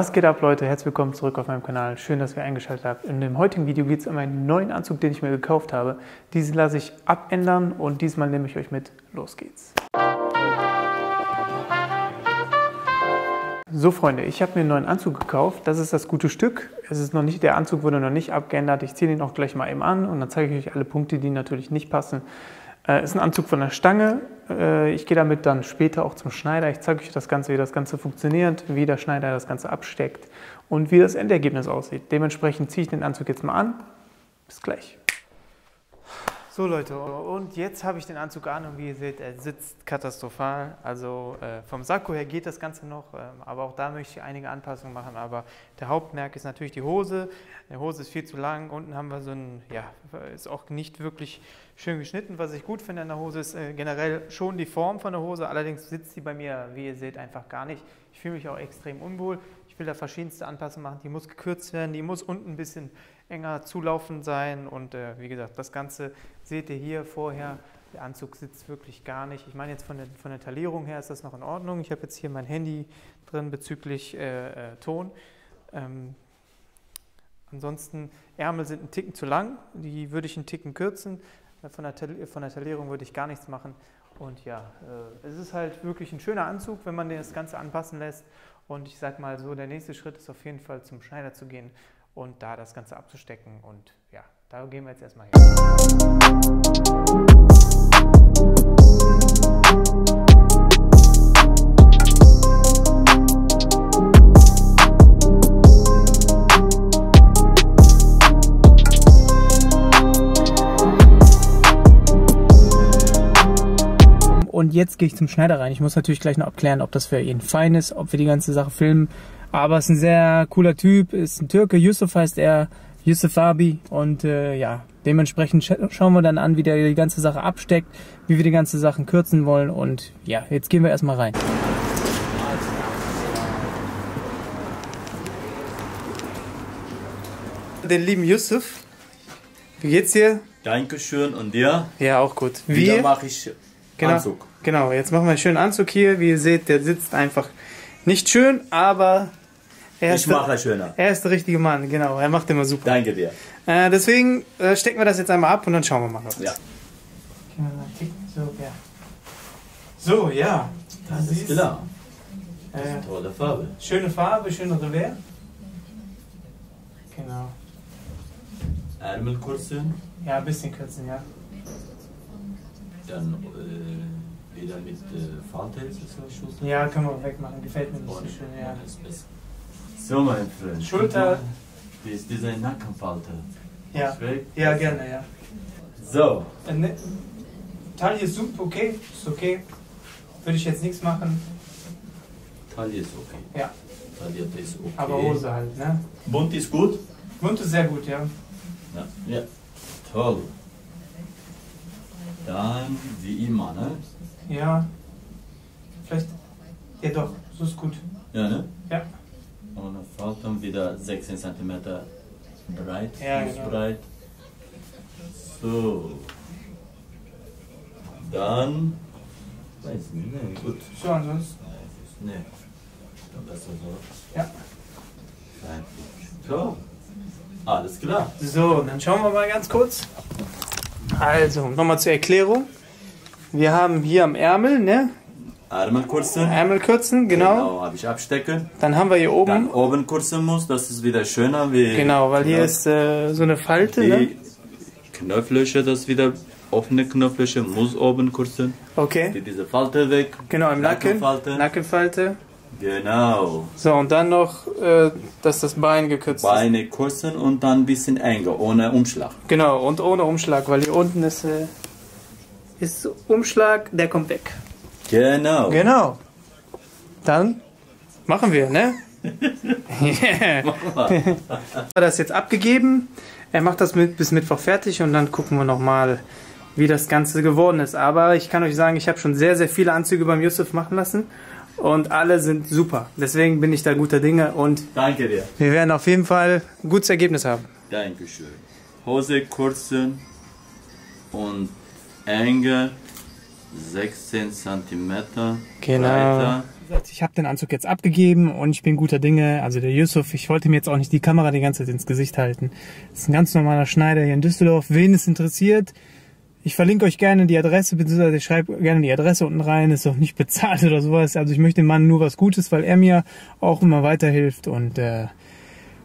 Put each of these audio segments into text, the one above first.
Was geht ab, Leute? Herzlich willkommen zurück auf meinem Kanal. Schön, dass ihr eingeschaltet habt. In dem heutigen Video geht es um einen neuen Anzug, den ich mir gekauft habe. Diesen lasse ich abändern und diesmal nehme ich euch mit. Los geht's. So, Freunde, ich habe mir einen neuen Anzug gekauft. Das ist das gute Stück. Es ist noch nicht, der Anzug wurde noch nicht abgeändert. Ich ziehe den auch gleich mal eben an und dann zeige ich euch alle Punkte, die natürlich nicht passen. Äh, ist ein Anzug von der Stange. Äh, ich gehe damit dann später auch zum Schneider. Ich zeige euch das Ganze, wie das Ganze funktioniert, wie der Schneider das Ganze absteckt und wie das Endergebnis aussieht. Dementsprechend ziehe ich den Anzug jetzt mal an. Bis gleich. So Leute, und jetzt habe ich den Anzug an und wie ihr seht, er sitzt katastrophal. Also äh, vom Sakko her geht das Ganze noch, äh, aber auch da möchte ich einige Anpassungen machen. Aber der Hauptmerk ist natürlich die Hose. Die Hose ist viel zu lang. Unten haben wir so ein, ja, ist auch nicht wirklich schön geschnitten. Was ich gut finde an der Hose ist äh, generell schon die Form von der Hose. Allerdings sitzt die bei mir, wie ihr seht, einfach gar nicht. Ich fühle mich auch extrem unwohl. Will da verschiedenste Anpassungen machen. Die muss gekürzt werden, die muss unten ein bisschen enger zulaufend sein und äh, wie gesagt, das Ganze seht ihr hier vorher. Der Anzug sitzt wirklich gar nicht. Ich meine jetzt von der, von der Talierung her ist das noch in Ordnung. Ich habe jetzt hier mein Handy drin bezüglich äh, äh, Ton. Ähm, ansonsten Ärmel sind ein Ticken zu lang, die würde ich einen Ticken kürzen. Von der, von der Talierung würde ich gar nichts machen. Und ja, äh, es ist halt wirklich ein schöner Anzug, wenn man das Ganze anpassen lässt. Und ich sag mal so, der nächste Schritt ist auf jeden Fall zum Schneider zu gehen und da das Ganze abzustecken. Und ja, da gehen wir jetzt erstmal hin. Und jetzt gehe ich zum Schneider rein. Ich muss natürlich gleich noch abklären, ob das für ihn fein ist, ob wir die ganze Sache filmen. Aber es ist ein sehr cooler Typ, ist ein Türke, Yusuf heißt er, Yusuf Abi. Und äh, ja, dementsprechend schauen wir dann an, wie der die ganze Sache absteckt, wie wir die ganze Sachen kürzen wollen. Und ja, jetzt gehen wir erstmal rein. Den lieben Yusuf, wie geht's dir? Dankeschön und dir? Ja, auch gut. Wieder mache ich genau, Anzug. Genau, jetzt machen wir einen schönen Anzug hier. Wie ihr seht, der sitzt einfach nicht schön, aber er ich mache schöner. Er ist der richtige Mann, genau. Er macht immer super. Danke dir. Äh, deswegen äh, stecken wir das jetzt einmal ab und dann schauen wir mal. Ja. So, ja. So, ja. Das, das ist klar. Äh, tolle Farbe. Schöne Farbe, schöne Revers. Genau. Ärmel kürzen. Ja, ein bisschen kürzen, ja. Dann äh, wieder mit äh, das so Ja, können wir wegmachen. Gefällt mir nicht so schön, ja. So, mein Freund. Schulter. Wie ist diese Nackenfalte? Ja. Ja, gerne, ja. So. Äh, ne, Taille ist super, okay. Ist okay. Würde ich jetzt nichts machen. Taille ist okay. Ja. Taille ist okay. Aber Hose halt, ne? Bunt ist gut? Bunt ist sehr gut, ja. Ja. ja. Toll. Dann wie immer, ne? Ja. Vielleicht. Ja doch, so ist gut. Ja, ne? Ja. Und dann Falten wieder 16 cm breit, ja, genau. breit. So. Dann. Weiß nicht, ne, gut. So, ansonsten? Ne. Dann besser so. Ja. So. Alles klar. So, dann schauen wir mal ganz kurz. Also, nochmal zur Erklärung. Wir haben hier am Ärmel, ne? Ärmel kürzen. Ärmel kürzen, genau. Genau, habe ich abstecken. Dann haben wir hier oben. Dann oben kürzen muss, das ist wieder schöner wie. Genau, weil hier genau. ist äh, so eine Falte, Die ne? Knopflöcher, das wieder offene Knopflöcher muss oben kürzen. Okay. Die, diese Falte weg. Genau, im Nacken. Nackenfalte. Nackenfalte. Genau. So, und dann noch, äh, dass das Bein gekürzt Beine ist. kürzen und dann ein bisschen enger, ohne Umschlag. Genau, und ohne Umschlag, weil hier unten ist, äh, ist Umschlag, der kommt weg. Genau. Genau. Dann machen wir, ne? yeah. das jetzt abgegeben. Er macht das mit, bis Mittwoch fertig und dann gucken wir nochmal, wie das Ganze geworden ist. Aber ich kann euch sagen, ich habe schon sehr, sehr viele Anzüge beim Yusuf machen lassen und alle sind super. Deswegen bin ich da guter Dinge und Danke dir. wir werden auf jeden Fall ein gutes Ergebnis haben. Dankeschön. Hose kurzen und enge 16 cm Genau. breiter. Ich habe den Anzug jetzt abgegeben und ich bin guter Dinge. Also der Yusuf, ich wollte mir jetzt auch nicht die Kamera die ganze Zeit ins Gesicht halten. Das ist ein ganz normaler Schneider hier in Düsseldorf. Wen es interessiert, ich verlinke euch gerne die Adresse, beziehungsweise ich schreibe gerne die Adresse unten rein. Ist auch nicht bezahlt oder sowas. Also ich möchte dem Mann nur was Gutes, weil er mir auch immer weiterhilft. Und äh,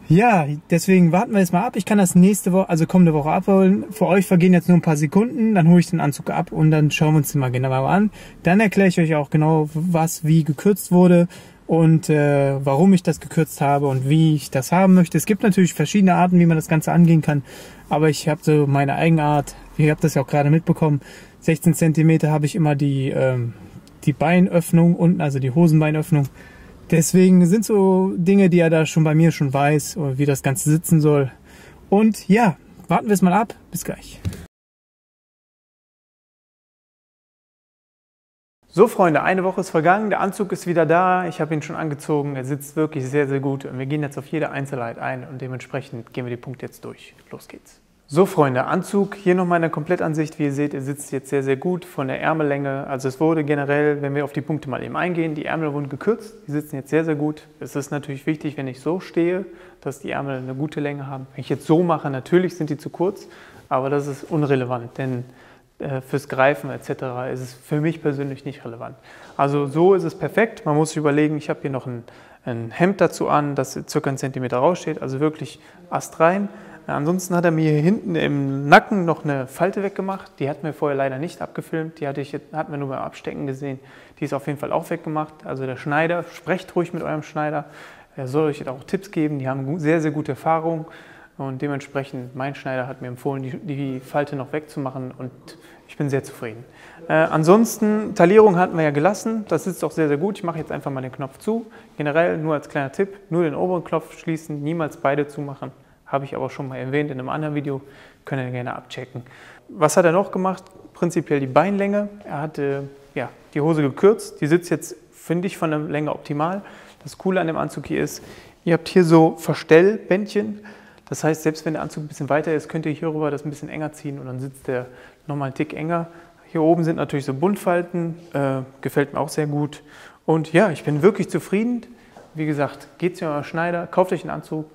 ja, deswegen warten wir jetzt mal ab. Ich kann das nächste Woche, also kommende Woche abholen. Für euch vergehen jetzt nur ein paar Sekunden, dann hole ich den Anzug ab und dann schauen wir uns den mal genauer an. Dann erkläre ich euch auch genau, was wie gekürzt wurde und äh, warum ich das gekürzt habe und wie ich das haben möchte. Es gibt natürlich verschiedene Arten, wie man das Ganze angehen kann, aber ich habe so meine Eigenart. Ihr habt das ja auch gerade mitbekommen. 16 Zentimeter habe ich immer die, ähm, die Beinöffnung unten, also die Hosenbeinöffnung. Deswegen sind so Dinge, die er da schon bei mir schon weiß, wie das Ganze sitzen soll. Und ja, warten wir es mal ab. Bis gleich. So Freunde, eine Woche ist vergangen, der Anzug ist wieder da, ich habe ihn schon angezogen, er sitzt wirklich sehr, sehr gut und wir gehen jetzt auf jede Einzelheit ein und dementsprechend gehen wir die Punkte jetzt durch. Los geht's. So Freunde, Anzug, hier noch meine Komplettansicht. Wie ihr seht, er sitzt jetzt sehr, sehr gut von der Ärmellänge. Also es wurde generell, wenn wir auf die Punkte mal eben eingehen, die Ärmel wurden gekürzt. Die sitzen jetzt sehr, sehr gut. Es ist natürlich wichtig, wenn ich so stehe, dass die Ärmel eine gute Länge haben. Wenn ich jetzt so mache, natürlich sind die zu kurz, aber das ist unrelevant, denn äh, fürs Greifen etc. ist es für mich persönlich nicht relevant. Also so ist es perfekt. Man muss sich überlegen, ich habe hier noch ein, ein Hemd dazu an, das circa einen Zentimeter raussteht, also wirklich astrein. Ansonsten hat er mir hinten im Nacken noch eine Falte weggemacht. Die hatten wir vorher leider nicht abgefilmt. Die hatte ich, hatten wir nur beim Abstecken gesehen. Die ist auf jeden Fall auch weggemacht. Also der Schneider, sprecht ruhig mit eurem Schneider. Er soll euch auch Tipps geben. Die haben sehr, sehr gute Erfahrung. Und dementsprechend, mein Schneider hat mir empfohlen, die, die Falte noch wegzumachen. Und ich bin sehr zufrieden. Äh, ansonsten, Talierung hatten wir ja gelassen. Das sitzt auch sehr, sehr gut. Ich mache jetzt einfach mal den Knopf zu. Generell nur als kleiner Tipp, nur den oberen Knopf schließen, niemals beide zumachen. Habe ich aber schon mal erwähnt in einem anderen Video, könnt ihr gerne abchecken. Was hat er noch gemacht? Prinzipiell die Beinlänge. Er hatte ja, die Hose gekürzt. Die sitzt jetzt, finde ich, von der Länge optimal. Das Coole an dem Anzug hier ist, ihr habt hier so Verstellbändchen. Das heißt, selbst wenn der Anzug ein bisschen weiter ist, könnt ihr hier rüber das ein bisschen enger ziehen und dann sitzt der nochmal einen Tick enger. Hier oben sind natürlich so Buntfalten, äh, gefällt mir auch sehr gut. Und ja, ich bin wirklich zufrieden. Wie gesagt, geht zu eurem Schneider, kauft euch einen Anzug,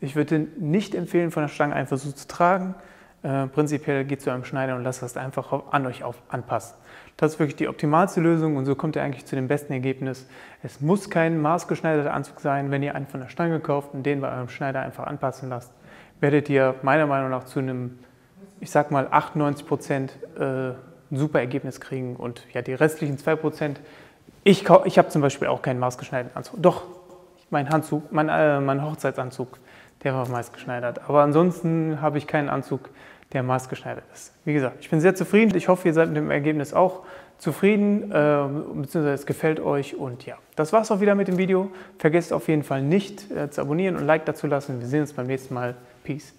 ich würde nicht empfehlen, von der Stange einfach so zu tragen. Äh, prinzipiell geht zu einem Schneider und lasst das einfach an euch auf, anpassen. Das ist wirklich die optimalste Lösung und so kommt ihr eigentlich zu dem besten Ergebnis. Es muss kein maßgeschneiderter Anzug sein. Wenn ihr einen von der Stange kauft und den bei eurem Schneider einfach anpassen lasst, werdet ihr meiner Meinung nach zu einem, ich sag mal 98 Prozent äh, ein super Ergebnis kriegen und ja, die restlichen 2 Prozent, ich, ich habe zum Beispiel auch keinen maßgeschneiderten Anzug. Doch, mein Handzug, mein, äh, mein Hochzeitsanzug, der war maßgeschneidert. Aber ansonsten habe ich keinen Anzug, der maßgeschneidert ist. Wie gesagt, ich bin sehr zufrieden. Ich hoffe, ihr seid mit dem Ergebnis auch zufrieden, äh, beziehungsweise es gefällt euch. Und ja, das war es auch wieder mit dem Video. Vergesst auf jeden Fall nicht äh, zu abonnieren und Like dazu lassen. Wir sehen uns beim nächsten Mal. Peace.